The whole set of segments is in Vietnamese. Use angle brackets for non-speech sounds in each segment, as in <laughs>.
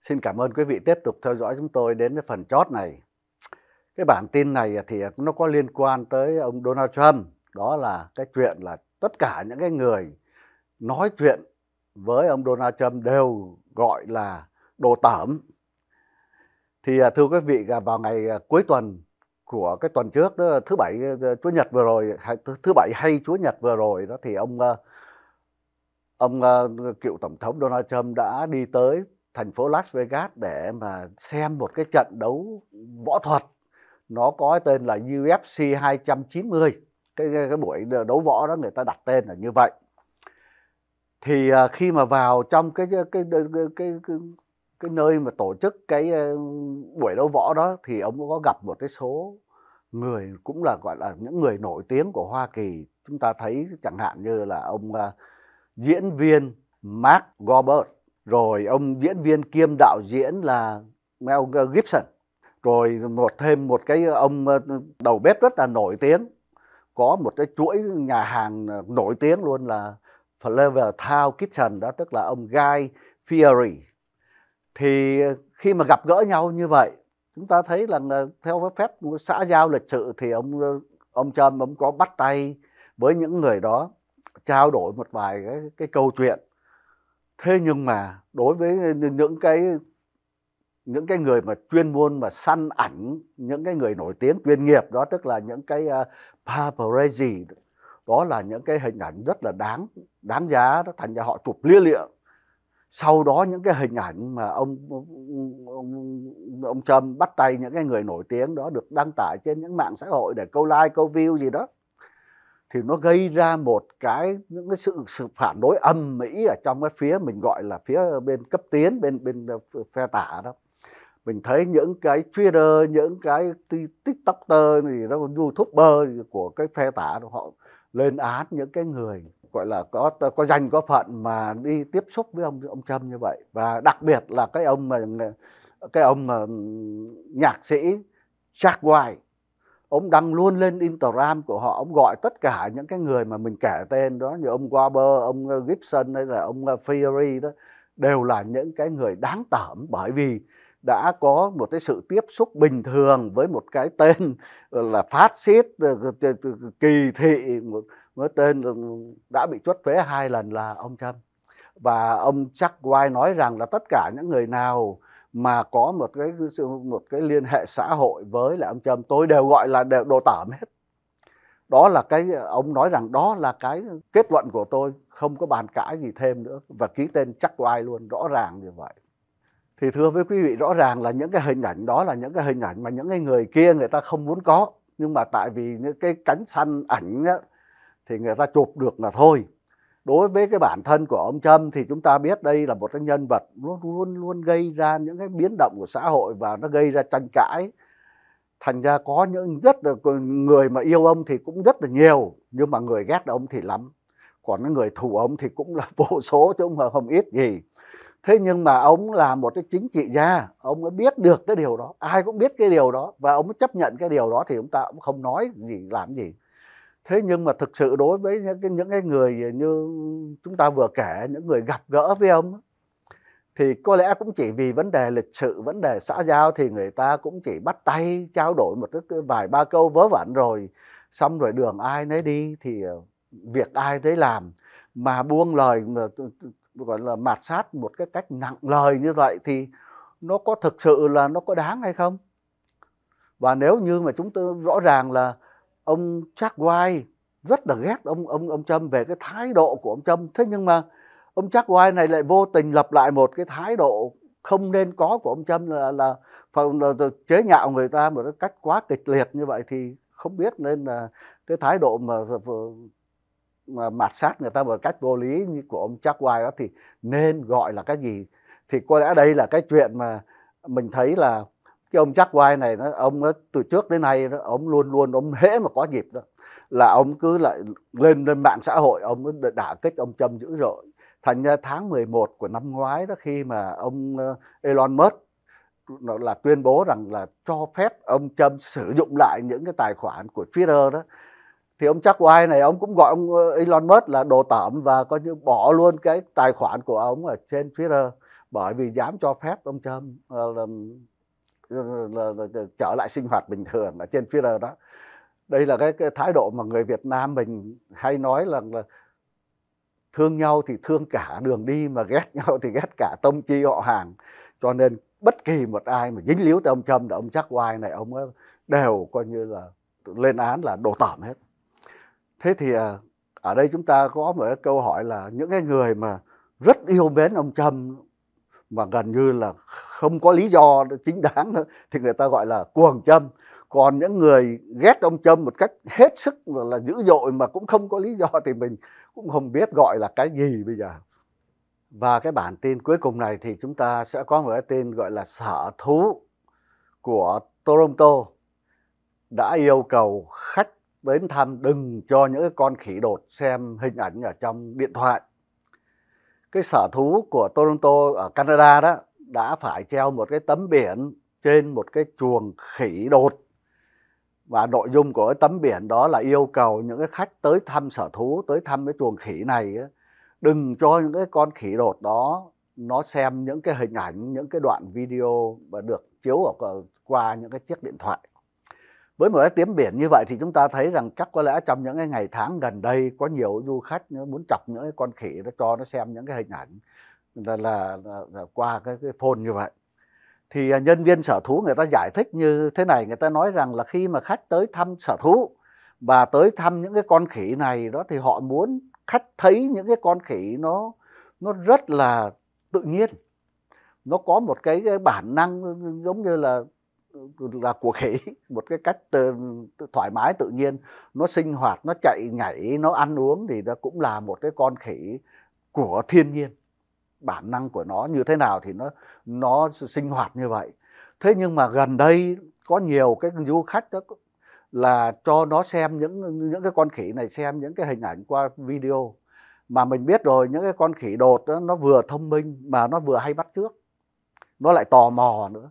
Xin cảm ơn quý vị tiếp tục theo dõi chúng tôi đến cái phần chót này. Cái bản tin này thì nó có liên quan tới ông Donald Trump. Đó là cái chuyện là tất cả những cái người nói chuyện với ông Donald Trump đều gọi là đồ tởm. Thì à, thưa quý vị, à, vào ngày à, cuối tuần của cái tuần trước đó, thứ bảy chủ Nhật vừa rồi, thứ bảy hay chủ Nhật vừa rồi đó thì ông ông cựu tổng thống Donald Trump đã đi tới thành phố Las Vegas để mà xem một cái trận đấu võ thuật. Nó có tên là UFC 290 cái, cái cái buổi đấu võ đó người ta đặt tên là như vậy. Thì uh, khi mà vào trong cái cái cái cái cái, cái, cái nơi mà tổ chức cái ờ, buổi đấu võ đó thì ông có gặp một cái số người cũng là gọi là những người nổi tiếng của Hoa Kỳ. Chúng ta thấy chẳng hạn như là ông uh, diễn viên Mark Goldberg rồi ông diễn viên kiêm đạo diễn là Mel Gibson. Rồi một thêm một cái ông ờ, đầu bếp rất là nổi tiếng. Có một cái chuỗi nhà hàng nổi tiếng luôn là Flavor Town Kitchen đó tức là ông Guy Fieri. Thì khi mà gặp gỡ nhau như vậy chúng ta thấy là theo phép xã giao lịch sự thì ông ờ, ông Trump ông có bắt tay với những người đó trao đổi một vài cái, cái câu chuyện thế nhưng mà đối với những cái những cái người mà chuyên môn mà săn ảnh những cái người nổi tiếng chuyên nghiệp đó tức là những cái uh, paparazzi đó là những cái hình ảnh rất là đáng đáng giá đó thành ra họ chụp lia lịa. Sau đó những cái hình ảnh mà ông ông, ông Trump bắt tay những cái người nổi tiếng đó được đăng tải trên những mạng xã hội để câu like câu view gì đó thì nó gây ra một cái những cái sự sự phản đối âm mỹ ở trong cái phía mình gọi là phía bên cấp tiến bên bên phe tả đó. Mình thấy những cái Twitter những cái TikToker gì đó YouTuber của cái phe tả đó, họ lên án những cái người gọi là có có danh có phận mà đi tiếp xúc với ông ông Trump như vậy. Và đặc biệt là cái ông mà cái ông mà nhạc sĩ Jack White ông đăng luôn lên Instagram của họ ông gọi tất cả những cái người mà mình kể tên đó như ông Waber ông ờ, Gibson hay là ông ờ, Fury đó đều là những cái người đáng tởm. Bởi vì đã có một cái sự tiếp xúc bình thường với một cái tên là phát xít ờ, kỳ thị một, cái tên đã bị chuất thuế hai lần là ông Trump. Và ông Chuck White nói rằng là tất cả những người nào mà có một cái một cái liên hệ xã hội với lại ông Trump tôi đều gọi là đều đồ tởm hết. Đó là cái ông nói rằng đó là cái kết luận của tôi không có bàn cãi gì thêm nữa và ký tên chắc oai luôn rõ ràng như vậy. Thì thưa với quý vị rõ ràng là những cái hình ảnh đó là những cái hình ảnh mà những cái người kia người ta không muốn có nhưng mà tại vì những cái cánh săn ảnh á, thì người ta chụp được là thôi đối với cái bản thân của ông Trump thì chúng ta biết đây là một cái nhân vật luôn luôn luôn gây ra những cái biến động của xã hội và nó gây ra tranh cãi. Thành ra có những rất là người mà yêu ông thì cũng rất là nhiều, nhưng mà người ghét ông thì lắm. Còn những người thù ông thì cũng là <laughs> vô số chứ không không ít gì. Thế nhưng mà ông là một cái chính trị gia, ông mới biết được cái điều đó. Ai cũng biết cái điều đó và ông mới chấp nhận cái điều đó thì chúng ta cũng không nói gì, làm gì thế nhưng mà thực sự đối với những cái, những cái người như chúng ta vừa kể những người gặp gỡ với ông thì có lẽ cũng chỉ vì vấn đề lịch sự vấn đề xã giao thì người ta cũng chỉ bắt tay trao đổi một cái vài ba câu vớ vẩn rồi xong rồi đường ai nấy đi thì ờ, việc ai nấy làm. Mà buông lời gọi là mạt sát một cái cách nặng lời như vậy thì nó có thực sự là nó có đáng hay không? Và nếu như mà chúng tôi rõ ràng là ông Jack White rất là ghét ông ông ông Trump về cái thái độ của ông Trump. Thế nhưng mà ông Jack White này lại vô tình lập lại một cái thái độ không nên có của ông Trump là là, là, là, là chế nhạo người ta một cái cách quá kịch liệt như vậy thì không biết nên là cái thái độ mà mà mạt sát người ta một cách vô lý như của ông Jack White đó thì nên gọi là cái gì? Thì có lẽ đây là cái chuyện mà mình thấy là cái ông Jack White này nó ông nó, từ trước đến nay đó, ông luôn luôn ông hễ mà có dịp đó là ông cứ lại lên lên mạng xã hội ông đả kích ông Trump dữ dội. Thành ra tháng 11 của năm ngoái đó khi mà ông ờ, Elon Musk là tuyên bố rằng là cho phép ông Trump sử dụng lại những cái tài khoản của Twitter đó thì ông Jack White này ông cũng gọi ông ờ, Elon Musk là đồ tởm và coi như bỏ luôn cái tài khoản của ông ở trên Twitter bởi vì dám cho phép ông Trump uh, ờ, là, là, là, trở lại sinh hoạt bình thường ở trên Twitter đó. Đây là cái, cái thái độ mà người Việt Nam mình hay nói là, là thương nhau thì thương cả đường đi mà ghét <laughs> nhau thì ghét cả tông chi họ hàng. Cho nên bất kỳ một ai mà dính líu tới ông Trump là ông chắc oai này ông đều coi như là lên án là đồ tởm hết. Thế thì à, ở đây chúng ta có một cái câu hỏi là những cái người mà rất yêu mến ông Trump mà gần như là không có lý do chính đáng nữa, thì người ta gọi là cuồng châm còn những người ghét ông châm một cách hết sức là dữ dội mà cũng không có lý do thì mình cũng không biết gọi là cái gì bây giờ và cái bản tin cuối cùng này thì chúng ta sẽ có một cái tên gọi là sở thú của Toronto đã yêu cầu khách đến thăm đừng cho những con khỉ đột xem hình ảnh ở trong điện thoại. Cái sở thú của Toronto ở Canada đó đã phải treo một cái tấm biển trên một cái chuồng khỉ đột. Và nội dung của cái tấm biển đó là yêu cầu những cái khách tới thăm sở thú, tới thăm cái chuồng khỉ này đừng cho những cái con khỉ đột đó nó xem những cái hình ảnh, những cái đoạn video và được chiếu ở ờ, qua những cái chiếc điện thoại với một cái tiếng biển như vậy thì chúng ta thấy rằng chắc có lẽ trong những cái ngày tháng gần đây có nhiều du khách muốn chọc những cái con khỉ nó cho nó xem những cái hình ảnh là, là, là, là qua cái, cái phone như vậy. Thì à, nhân viên sở thú người ta giải thích như thế này người ta nói rằng là khi mà khách tới thăm sở thú và tới thăm những cái con khỉ này đó thì họ muốn khách thấy những cái con khỉ nó nó rất là tự nhiên. Nó có một cái, cái bản năng giống như là là của khỉ. Một cái cách tự, thoải mái tự nhiên. Nó sinh hoạt nó chạy nhảy nó ăn uống thì nó cũng là một cái con khỉ của thiên nhiên. Bản năng của nó như thế nào thì nó nó sinh hoạt như vậy. Thế nhưng mà gần đây có nhiều cái du khách đó là cho nó xem những những cái con khỉ này xem những cái hình ảnh qua video. Mà mình biết rồi những cái con khỉ đột đó nó vừa thông minh mà nó vừa hay bắt trước nó lại tò mò nữa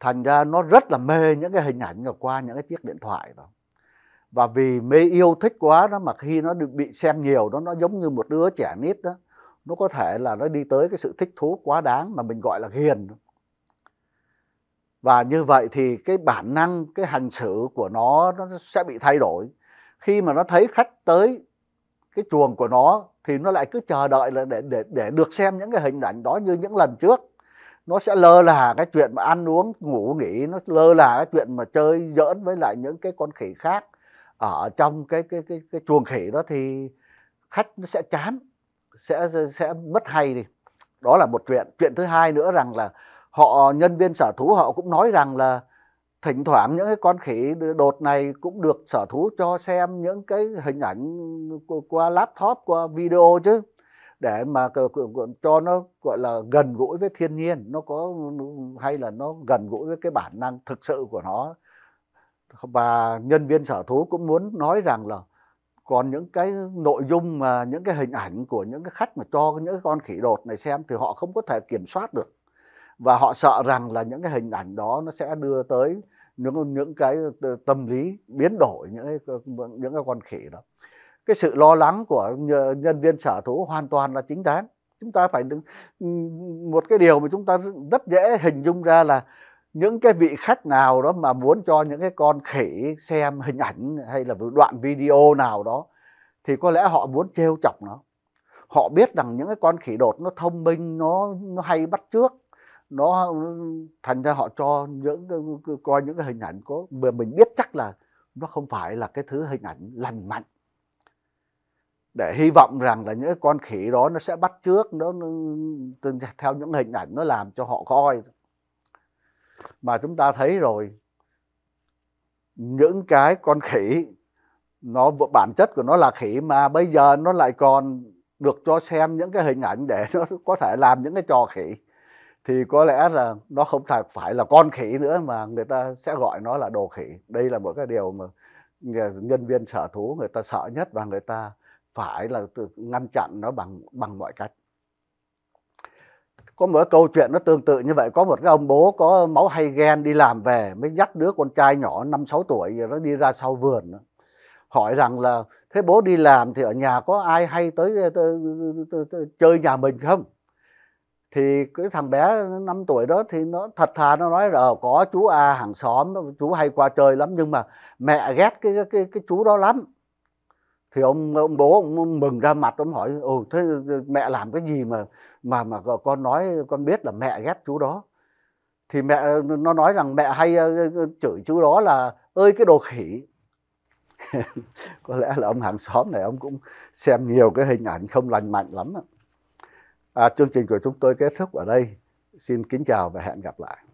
thành ra nó rất là mê những cái hình ảnh qua những cái chiếc điện thoại đó. Và vì mê yêu thích quá đó mà khi nó bị xem nhiều đó, nó giống như một đứa trẻ nít đó, nó có thể là nó đi tới cái sự thích thú quá đáng mà mình gọi là hiền và như vậy thì cái bản năng, cái hành xử của nó nó sẽ bị thay đổi. Khi mà nó thấy khách tới cái chuồng của nó thì nó lại cứ chờ đợi là để để để được xem những cái hình ảnh đó như những lần trước nó sẽ lơ là cái chuyện mà ăn uống, ngủ, nghỉ, nó lơ là cái chuyện mà chơi giỡn với lại những cái con khỉ khác. Ở trong cái cái cái cái chuồng khỉ đó thì khách nó sẽ chán, sẽ sẽ mất hay đi. Đó là một chuyện. Chuyện thứ hai nữa rằng là họ, nhân viên sở thú họ cũng nói rằng là thỉnh thoảng những cái con khỉ đột này cũng được sở thú cho xem những cái hình ảnh qua laptop, qua video chứ để mà cho nó gọi là gần gũi với thiên nhiên nó có hay là nó gần gũi với cái bản năng thực sự của nó. Và nhân viên sở thú cũng muốn nói rằng là còn những cái nội dung mà những cái hình ảnh của những cái khách mà cho những cái con khỉ đột này xem thì họ không có thể kiểm soát được. Và họ sợ rằng là những cái hình ảnh đó nó sẽ đưa tới những những cái ờ, tâm lý biến đổi những cái, những cái con khỉ đó cái sự lo lắng của nhân viên sở thú hoàn toàn là chính đáng. Chúng ta phải một cái điều mà chúng ta rất dễ hình dung ra là những cái vị khách nào đó mà muốn cho những cái con khỉ xem hình ảnh hay là đoạn video nào đó thì có lẽ họ muốn trêu chọc nó. Họ biết rằng những cái con khỉ đột nó thông minh, nó nó hay bắt trước nó, thành ra họ cho những coi những cái hình ảnh có mình biết chắc là nó không phải là cái thứ hình ảnh lành mạnh để hy vọng rằng là những con khỉ đó nó sẽ bắt trước nó, nó theo những hình ảnh nó làm cho họ coi. Mà chúng ta thấy rồi những cái con khỉ nó bản chất của nó là khỉ mà bây giờ nó lại còn được cho xem những cái hình ảnh để nó có thể làm những cái trò khỉ thì có lẽ là nó không phải là con khỉ nữa mà người ta sẽ gọi nó là đồ khỉ. Đây là một cái điều mà nhân viên sở thú người ta sợ nhất và người ta phải là ngăn chặn nó bằng bằng mọi cách. Có một cái câu chuyện nó tương tự như vậy. Có một cái ông bố có máu hay ghen đi làm về mới dắt đứa con trai nhỏ năm sáu tuổi rồi nó đi ra sau vườn hỏi rằng là thế bố đi làm thì ở nhà có ai hay tới, tới, tới, tới, chơi nhà mình không? Thì cái thằng bé 5 tuổi đó thì nó thật thà nó nói là ờ, có chú A hàng xóm chú hay qua chơi lắm nhưng mà mẹ ghét cái cái, cái chú đó lắm thì ông ông bố ông mừng ra mặt ông hỏi ồ thế mẹ làm cái gì mà mà mà con nói con biết là mẹ ghét chú đó? Thì mẹ nó nói rằng mẹ hay chửi chú đó là ơi cái đồ khỉ. <laughs> Có lẽ là ông hàng xóm này ông cũng xem nhiều cái hình ảnh không lành mạnh lắm à, chương trình của chúng tôi kết thúc ở đây. Xin kính chào và hẹn gặp lại.